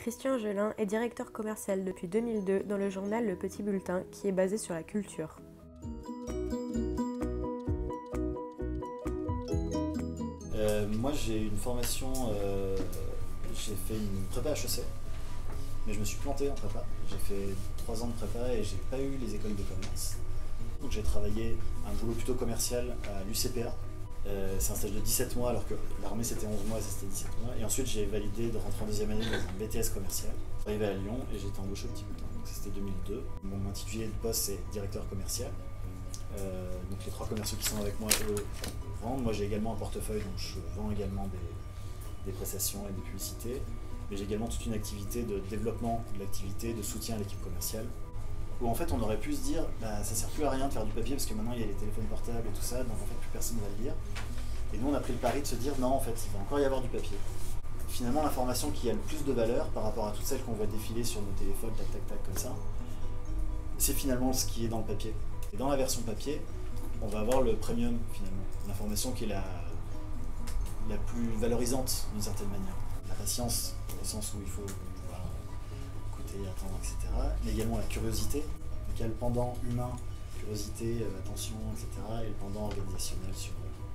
Christian Gelin est directeur commercial depuis 2002 dans le journal Le Petit Bulletin qui est basé sur la culture. Euh, moi j'ai une formation, euh, j'ai fait une prépa HEC, mais je me suis planté en prépa. J'ai fait 3 ans de prépa et j'ai pas eu les écoles de commerce. Donc j'ai travaillé un boulot plutôt commercial à l'UCPA. Euh, c'est un stage de 17 mois alors que l'armée c'était 11 mois, c'était 17 mois. Et ensuite j'ai validé de rentrer en deuxième année dans un BTS commercial. Arrivé à Lyon et j'ai été embauché au petit bulletin. Donc c'était 2002. Mon intitulé de poste c'est directeur commercial. Euh, donc les trois commerciaux qui sont avec moi, eux, vendent. Moi j'ai également un portefeuille, donc je vends également des, des prestations et des publicités. Mais j'ai également toute une activité de développement de l'activité, de soutien à l'équipe commerciale. Où en fait on aurait pu se dire, bah, ça sert plus à rien de faire du papier parce que maintenant il y a les téléphones portables et tout ça, donc en fait plus personne ne va le lire. Et nous on a pris le pari de se dire, non en fait il va encore y avoir du papier. Finalement l'information qui a le plus de valeur par rapport à toutes celles qu'on voit défiler sur nos téléphones, tac tac tac comme ça, c'est finalement ce qui est dans le papier. Et dans la version papier, on va avoir le premium finalement, l'information qui est la, la plus valorisante d'une certaine manière. La patience, au sens où il faut écouter, attendre, etc. Mais également la curiosité. Donc il y a le pendant humain, curiosité, euh, attention, etc. Et le pendant organisationnel sur, l'activité.